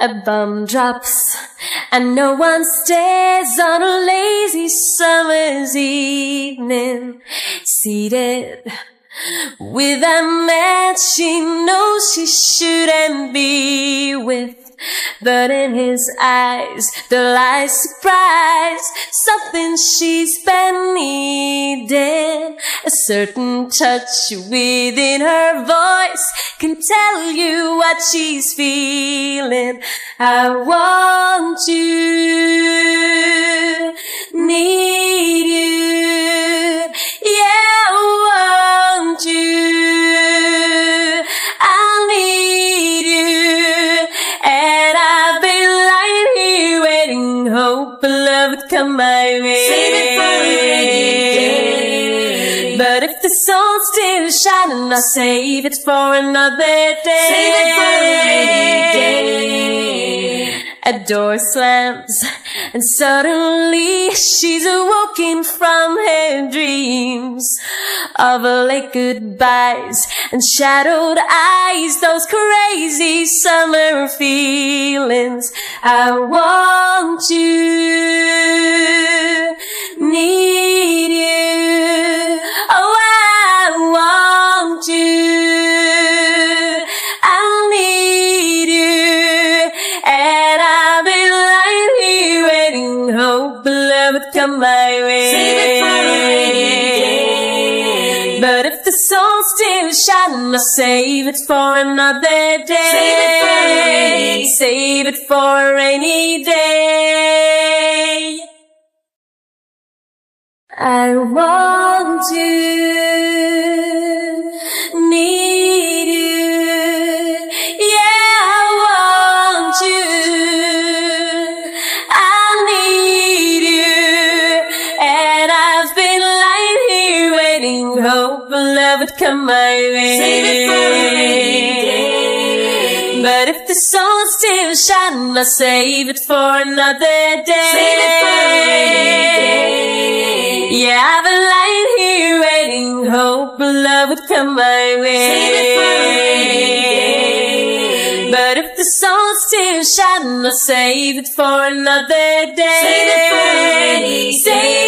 A bum drops and no one stares on a lazy summer's evening. Seated with a man she knows she shouldn't be with. But in his eyes, the light surprise, something she's been needing. A certain touch within her voice can tell you what she's feeling. I want you, love come my way. Save it for a rainy day. But if the sun's still shining, I'll save it for another day. Save it for a rainy day. A door slams, and suddenly she's awoken from her dreams of late goodbyes and shadowed eyes, those crazy summer feelings. I want you, need you, oh, I want you, I need you, and I've been lying here waiting, hope love would come my way. Save it for a rainy day. But if the sun's still shining, I'll save it for another day. Save it for a rainy- Save it for a rainy day. I want you, need you, yeah, I want you, I need you, and I've been lying here waiting, hope love would come my way. Save it for day. But if the sun's still shining, I'll save it for another day. Save it for a rainy day. Yeah, I've been lying here waiting, hope love would come my way. Save it for a rainy day. But if the sun's still shining, I'll save it for another day. Save it for a rainy Save it for a rainy day.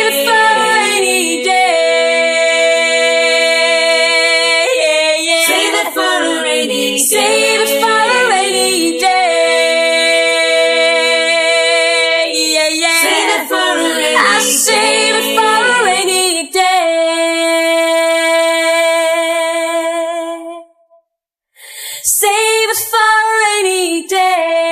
day.